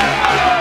Yeah!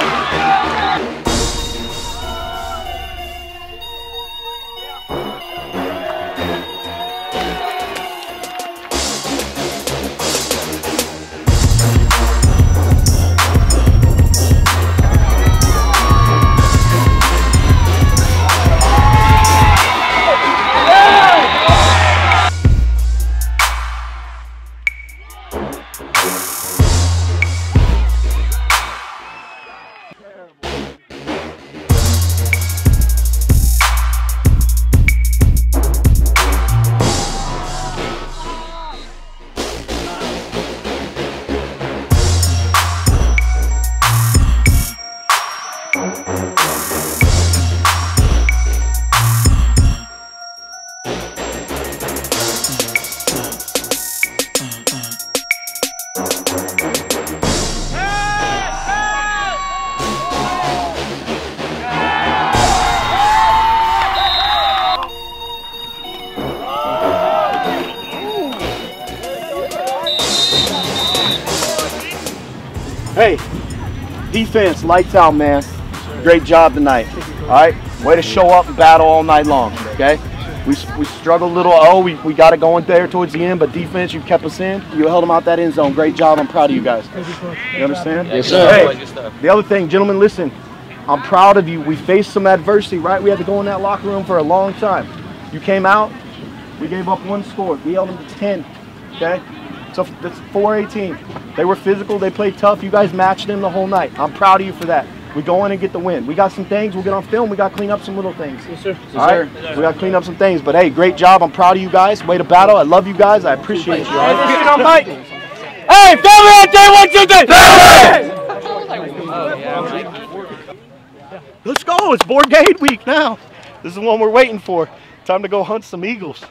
Hey, defense, lights out, man. Great job tonight. All right, way to show up and battle all night long. Okay, we, we struggled a little. Oh, we, we got it going there towards the end, but defense, you kept us in. You held them out that end zone. Great job. I'm proud of you guys. You understand? Yes, sir. Hey, the other thing, gentlemen, listen. I'm proud of you. We faced some adversity, right? We had to go in that locker room for a long time. You came out. We gave up one score. We held them to 10. Okay. So that's 418. They were physical. They played tough. You guys matched them the whole night. I'm proud of you for that. We go in and get the win. We got some things. We'll get on film. We got to clean up some little things. Yes, sir. All right? We got to clean up some things. But hey, great job. I'm proud of you guys. Way to battle. I love you guys. I appreciate you. All right? I'm fighting. Hey, family out there, one, two, three. Let's go. It's Board Gate week now. This is the one we're waiting for. Time to go hunt some eagles.